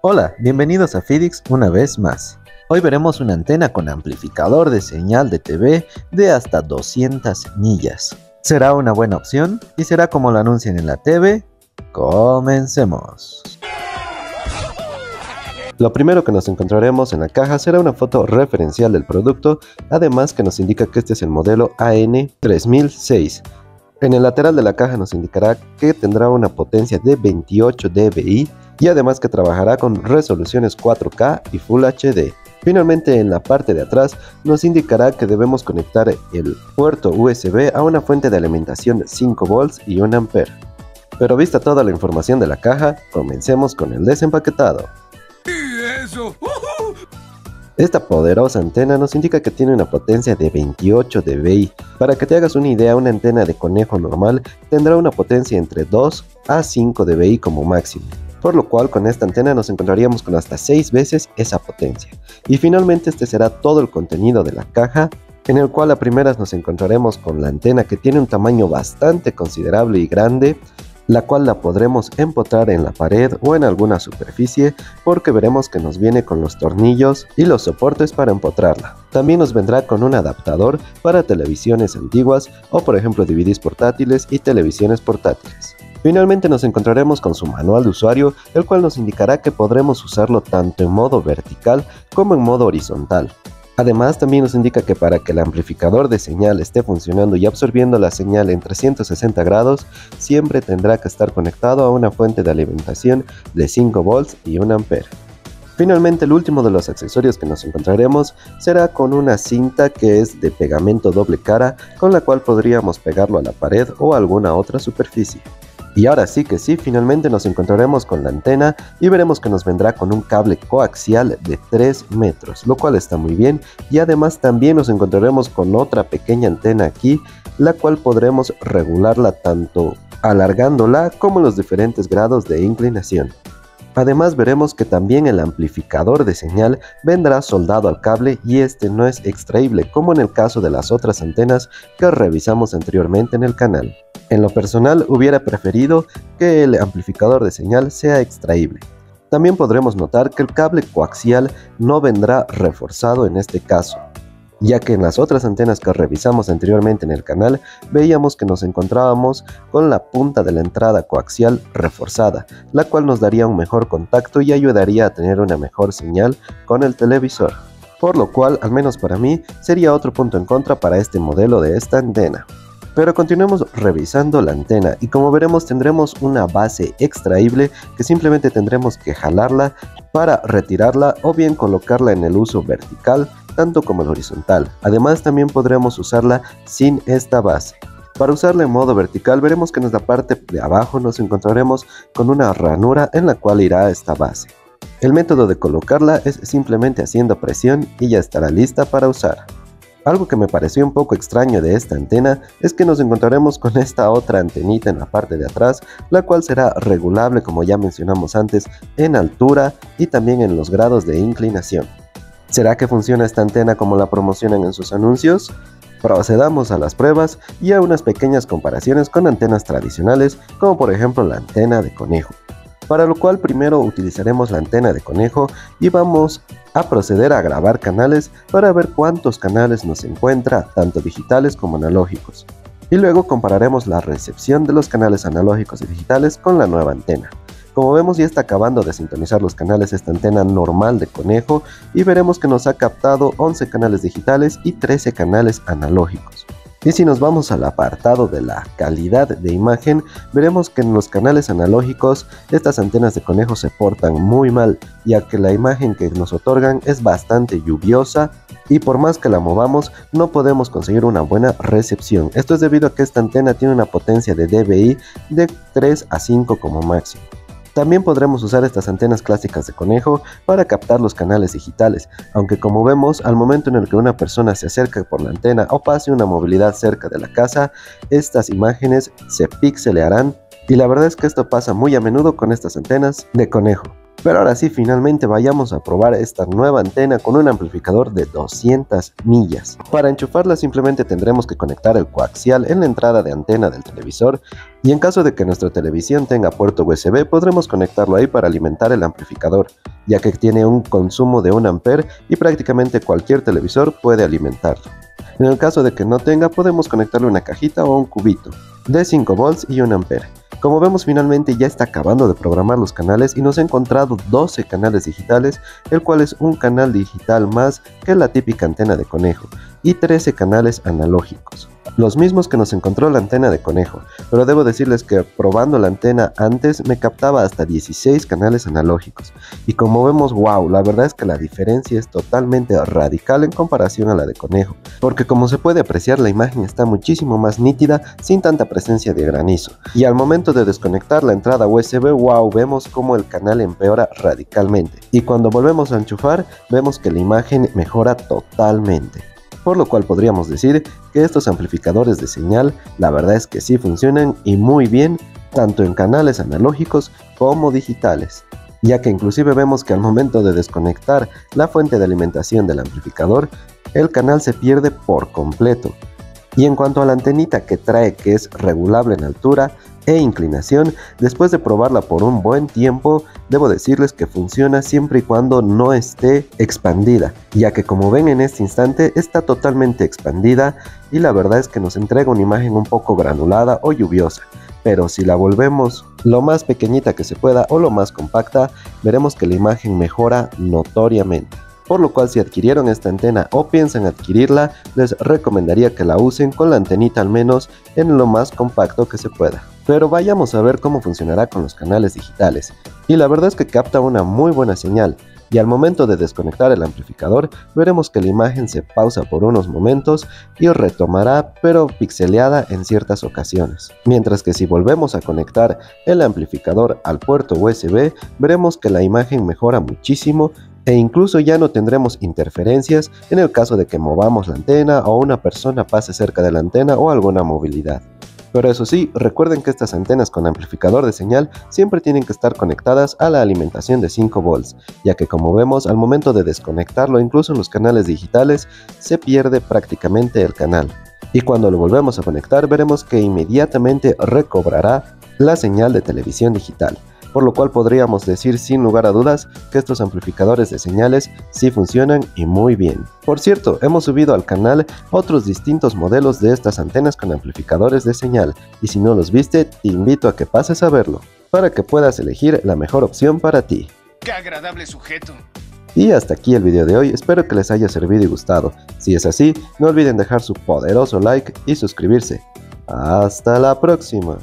Hola, bienvenidos a Fidix una vez más. Hoy veremos una antena con amplificador de señal de TV de hasta 200 millas. ¿Será una buena opción? ¿Y será como lo anuncian en la TV? Comencemos. Lo primero que nos encontraremos en la caja será una foto referencial del producto, además que nos indica que este es el modelo AN3006. En el lateral de la caja nos indicará que tendrá una potencia de 28 dBi y además que trabajará con resoluciones 4K y Full HD. Finalmente en la parte de atrás nos indicará que debemos conectar el puerto USB a una fuente de alimentación 5 volts y 1 ampere. Pero vista toda la información de la caja, comencemos con el desempaquetado. Esta poderosa antena nos indica que tiene una potencia de 28 dBi. Para que te hagas una idea, una antena de conejo normal tendrá una potencia entre 2 a 5 dBi como máximo por lo cual con esta antena nos encontraríamos con hasta 6 veces esa potencia. Y finalmente este será todo el contenido de la caja, en el cual a primeras nos encontraremos con la antena que tiene un tamaño bastante considerable y grande, la cual la podremos empotrar en la pared o en alguna superficie porque veremos que nos viene con los tornillos y los soportes para empotrarla. También nos vendrá con un adaptador para televisiones antiguas o por ejemplo DVDs portátiles y televisiones portátiles. Finalmente nos encontraremos con su manual de usuario, el cual nos indicará que podremos usarlo tanto en modo vertical como en modo horizontal. Además, también nos indica que para que el amplificador de señal esté funcionando y absorbiendo la señal en 360 grados, siempre tendrá que estar conectado a una fuente de alimentación de 5 volts y 1 ampere. Finalmente, el último de los accesorios que nos encontraremos será con una cinta que es de pegamento doble cara, con la cual podríamos pegarlo a la pared o a alguna otra superficie. Y ahora sí que sí, finalmente nos encontraremos con la antena y veremos que nos vendrá con un cable coaxial de 3 metros, lo cual está muy bien. Y además también nos encontraremos con otra pequeña antena aquí, la cual podremos regularla tanto alargándola como en los diferentes grados de inclinación. Además veremos que también el amplificador de señal vendrá soldado al cable y este no es extraíble como en el caso de las otras antenas que revisamos anteriormente en el canal. En lo personal hubiera preferido que el amplificador de señal sea extraíble. También podremos notar que el cable coaxial no vendrá reforzado en este caso, ya que en las otras antenas que revisamos anteriormente en el canal veíamos que nos encontrábamos con la punta de la entrada coaxial reforzada, la cual nos daría un mejor contacto y ayudaría a tener una mejor señal con el televisor. Por lo cual, al menos para mí, sería otro punto en contra para este modelo de esta antena. Pero continuemos revisando la antena y como veremos tendremos una base extraíble que simplemente tendremos que jalarla para retirarla o bien colocarla en el uso vertical tanto como el horizontal. Además también podremos usarla sin esta base. Para usarla en modo vertical veremos que en la parte de abajo nos encontraremos con una ranura en la cual irá esta base. El método de colocarla es simplemente haciendo presión y ya estará lista para usar. Algo que me pareció un poco extraño de esta antena es que nos encontraremos con esta otra antenita en la parte de atrás, la cual será regulable como ya mencionamos antes en altura y también en los grados de inclinación. ¿Será que funciona esta antena como la promocionan en sus anuncios? Procedamos a las pruebas y a unas pequeñas comparaciones con antenas tradicionales como por ejemplo la antena de conejo para lo cual primero utilizaremos la antena de conejo y vamos a proceder a grabar canales para ver cuántos canales nos encuentra, tanto digitales como analógicos. Y luego compararemos la recepción de los canales analógicos y digitales con la nueva antena. Como vemos ya está acabando de sintonizar los canales esta antena normal de conejo y veremos que nos ha captado 11 canales digitales y 13 canales analógicos. Y si nos vamos al apartado de la calidad de imagen, veremos que en los canales analógicos estas antenas de conejo se portan muy mal, ya que la imagen que nos otorgan es bastante lluviosa y por más que la movamos no podemos conseguir una buena recepción. Esto es debido a que esta antena tiene una potencia de dBi de 3 a 5 como máximo. También podremos usar estas antenas clásicas de conejo para captar los canales digitales, aunque como vemos, al momento en el que una persona se acerca por la antena o pase una movilidad cerca de la casa, estas imágenes se pixelearán y la verdad es que esto pasa muy a menudo con estas antenas de conejo. Pero ahora sí, finalmente vayamos a probar esta nueva antena con un amplificador de 200 millas. Para enchufarla simplemente tendremos que conectar el coaxial en la entrada de antena del televisor Y en caso de que nuestra televisión tenga puerto USB, podremos conectarlo ahí para alimentar el amplificador, ya que tiene un consumo de 1 ampere y prácticamente cualquier televisor puede alimentarlo. En el caso de que no tenga, podemos conectarle una cajita o un cubito de 5 volts y 1 ampere. Como vemos finalmente ya está acabando de programar los canales y nos ha encontrado 12 canales digitales, el cual es un canal digital más que la típica antena de conejo, y 13 canales analógicos los mismos que nos encontró la antena de conejo, pero debo decirles que probando la antena antes me captaba hasta 16 canales analógicos, y como vemos, wow, la verdad es que la diferencia es totalmente radical en comparación a la de conejo, porque como se puede apreciar la imagen está muchísimo más nítida sin tanta presencia de granizo, y al momento de desconectar la entrada USB, wow, vemos como el canal empeora radicalmente, y cuando volvemos a enchufar, vemos que la imagen mejora totalmente por lo cual podríamos decir que estos amplificadores de señal la verdad es que sí funcionan y muy bien tanto en canales analógicos como digitales, ya que inclusive vemos que al momento de desconectar la fuente de alimentación del amplificador, el canal se pierde por completo. Y en cuanto a la antenita que trae que es regulable en altura, e inclinación, después de probarla por un buen tiempo, debo decirles que funciona siempre y cuando no esté expandida, ya que como ven en este instante está totalmente expandida y la verdad es que nos entrega una imagen un poco granulada o lluviosa. Pero si la volvemos lo más pequeñita que se pueda o lo más compacta, veremos que la imagen mejora notoriamente por lo cual si adquirieron esta antena o piensan adquirirla, les recomendaría que la usen con la antenita al menos en lo más compacto que se pueda. Pero vayamos a ver cómo funcionará con los canales digitales. Y la verdad es que capta una muy buena señal, y al momento de desconectar el amplificador veremos que la imagen se pausa por unos momentos y retomará pero pixeleada en ciertas ocasiones. Mientras que si volvemos a conectar el amplificador al puerto USB veremos que la imagen mejora muchísimo e incluso ya no tendremos interferencias en el caso de que movamos la antena o una persona pase cerca de la antena o alguna movilidad. Pero eso sí, recuerden que estas antenas con amplificador de señal siempre tienen que estar conectadas a la alimentación de 5 volts, ya que como vemos al momento de desconectarlo incluso en los canales digitales se pierde prácticamente el canal. Y cuando lo volvemos a conectar veremos que inmediatamente recobrará la señal de televisión digital por lo cual podríamos decir sin lugar a dudas que estos amplificadores de señales sí funcionan y muy bien. Por cierto, hemos subido al canal otros distintos modelos de estas antenas con amplificadores de señal, y si no los viste, te invito a que pases a verlo, para que puedas elegir la mejor opción para ti. ¡Qué agradable sujeto! Y hasta aquí el video de hoy, espero que les haya servido y gustado. Si es así, no olviden dejar su poderoso like y suscribirse. Hasta la próxima.